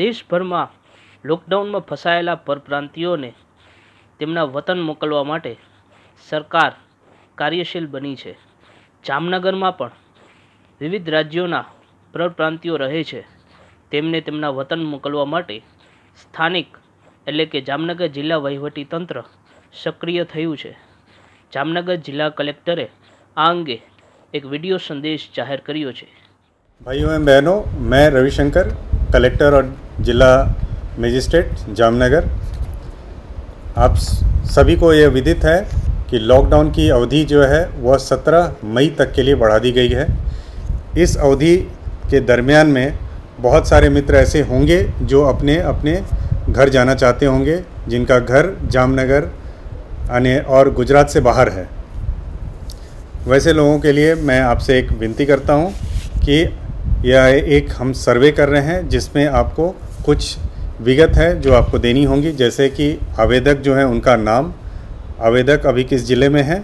દેશભરમાં લોકડાઉનમાં ફસાયેલા પરપ્રાંતિઓને તેમના વતન મોકલવા માટે સરકાર કાર્યશીલ બની છે. જામનગરમાં પણ વિવિધ રાજ્યોના પરપ્રાંતિઓ રહે છે. તેમને તેમના વતન મોકલવા માટે સ્થાનિક એટલે કે જામનગર જિલ્લા વહીવટી તંત્ર સક્રિય થયું છે. જામનગર જિલ્લા કલેક્ટરે આ અંગે એક વીડિયો સંદેશ જાહેર કર્યો છે. ભાઈઓ એમ બહેનો, મેં રવિશંકર, કલેક્ટર जिला मजिस्ट्रेट, जामनगर। आप सभी को यह विदित है कि लॉकडाउन की अवधि जो है, वह 17 मई तक के लिए बढ़ा दी गई है। इस अवधि के दरमियान में बहुत सारे मित्र ऐसे होंगे जो अपने अपने घर जाना चाहते होंगे, जिनका घर जामनगर आने और गुजरात से बाहर है। वैसे लोगों के लिए मैं आपसे एक विनती करता हूँ कि यह एक हम सर्वे कर रहे हैं, जिसमें आपको कुछ विगत है जो आपको देनी होंगी। जैसे कि आवेदक जो है, उनका नाम। आवेदक अभी किस ज़िले में है?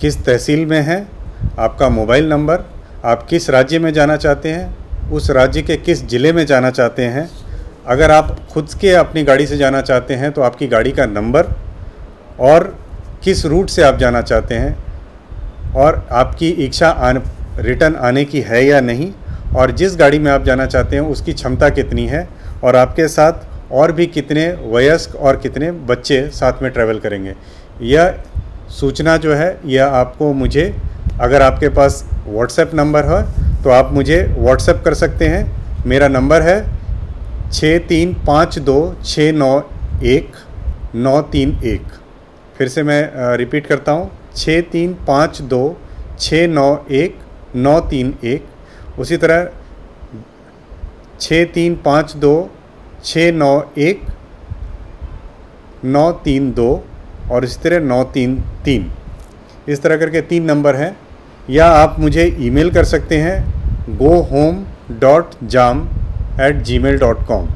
किस तहसील में है? आपका मोबाइल नंबर। आप किस राज्य में जाना चाहते हैं? उस राज्य के किस ज़िले में जाना चाहते हैं? अगर आप खुद के अपनी गाड़ी से जाना चाहते हैं तो आपकी गाड़ी का नंबर और किस रूट से आप जाना चाहते हैं और आपकी इच्छा आन, रिटर्न आने की है या नहीं और जिस गाड़ी में आप जाना चाहते हैं, उसकी क्षमता कितनी है और आपके साथ और भी कितने वयस्क और कितने बच्चे साथ में ट्रैवल करेंगे। यह सूचना जो है, यह आपको मुझे, अगर आपके पास व्हाट्सएप नंबर है तो आप मुझे व्हाट्सएप कर सकते हैं। मेरा नंबर है छः तीन पाँच दो छः नौ एक नौ तीन एक। फिर से मैं रिपीट करता हूँ छः तीन पाँच दो छः नौ एक नौ तीन एक। उसी तरह छः तीन पाँच दो छः नौ एक, नौ तीन दो और इसी तरह नौ तीन तीन। इस तरह करके तीन नंबर हैं। या आप मुझे ईमेल कर सकते हैं go home dot jam at G mail dot com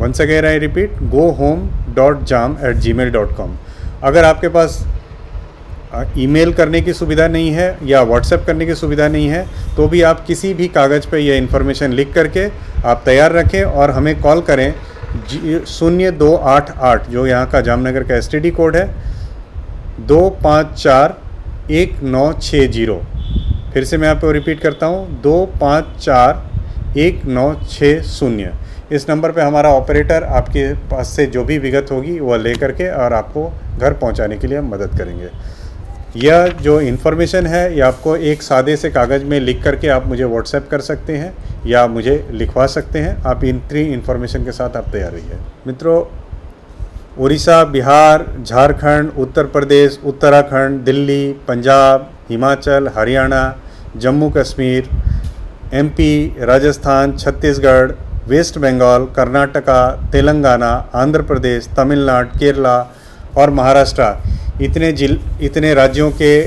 once again I repeat go home dot jam at G mail dot com अगर आपके पास ईमेल करने की सुविधा नहीं है या व्हाट्सएप करने की सुविधा नहीं है तो भी आप किसी भी कागज़ पर यह इन्फॉर्मेशन लिख करके आप तैयार रखें और हमें कॉल करें। शून्य दो आठ आठ, जो यहाँ का जामनगर का एसटीडी कोड है, दो पाँच चार एक नौ छः ज़ीरो। फिर से मैं आपको रिपीट करता हूँ, दो पाँच चार एक नौ छः शून्य। इस नंबर पे हमारा ऑपरेटर आपके पास से जो भी विगत होगी वह ले करके और आपको घर पहुँचाने के लिए मदद करेंगे। यह जो इन्फॉर्मेशन है, ये आपको एक सादे से कागज़ में लिख करके आप मुझे व्हाट्सएप कर सकते हैं, या मुझे लिखवा सकते हैं, आप इन थ्री इन्फॉर्मेशन के साथ आप तैयार रहिए। मित्रों, उड़ीसा, बिहार, झारखंड, उत्तर प्रदेश, उत्तराखंड, दिल्ली, पंजाब, हिमाचल, हरियाणा, जम्मू कश्मीर एमपी राजस्थान, छत्तीसगढ़, वेस्ट बंगाल, कर्नाटका, तेलंगाना, आंध्र प्रदेश, तमिलनाडु, केरला और महाराष्ट्र। इतने जिल, इतने राज्यों के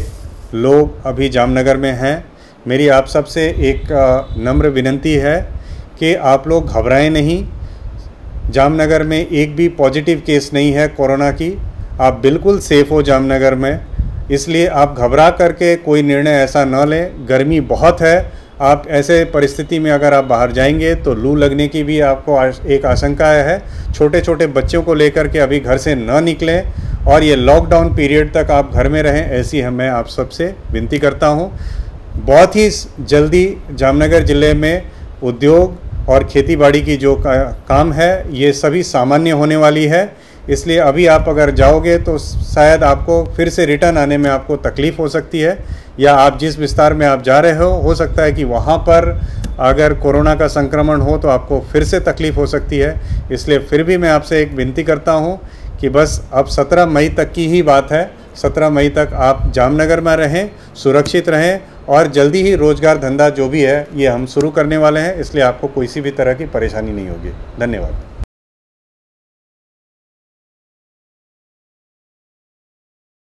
लोग अभी जामनगर में हैं। मेरी आप सबसे एक नम्र विनंती है कि आप लोग घबराएँ नहीं। जामनगर में एक भी पॉजिटिव केस नहीं है कोरोना की। आप बिल्कुल सेफ़ हो जामनगर में। इसलिए आप घबरा करके कोई निर्णय ऐसा न लें। गर्मी बहुत है। आप ऐसे परिस्थिति में अगर आप बाहर जाएँगे तो लू लगने की भी आपको एक आशंका है। छोटे छोटे बच्चों को लेकर के अभी घर से न निकलें। और ये लॉकडाउन पीरियड तक आप घर में रहें ऐसी मैं आप सबसे विनती करता हूँ। बहुत ही जल्दी जामनगर ज़िले में उद्योग और खेती की जो का, काम है ये सभी सामान्य होने वाली है। इसलिए अभी आप अगर जाओगे तो शायद आपको फिर से रिटर्न आने में आपको तकलीफ़ हो सकती है या आप जिस विस्तार में आप जा रहे हो हो सकता है कि वहाँ पर अगर कोरोना का संक्रमण हो तो आपको फिर से तकलीफ़ हो सकती है। इसलिए फिर भी मैं आपसे एक विनती करता हूँ कि बस अब 17 मई तक की ही बात है। 17 मई तक आप जामनगर में रहें, सुरक्षित रहें और जल्दी ही रोज़गार धंधा जो भी है, ये हम शुरू करने वाले हैं। इसलिए आपको कोई सी भी तरह की परेशानी नहीं होगी। धन्यवाद।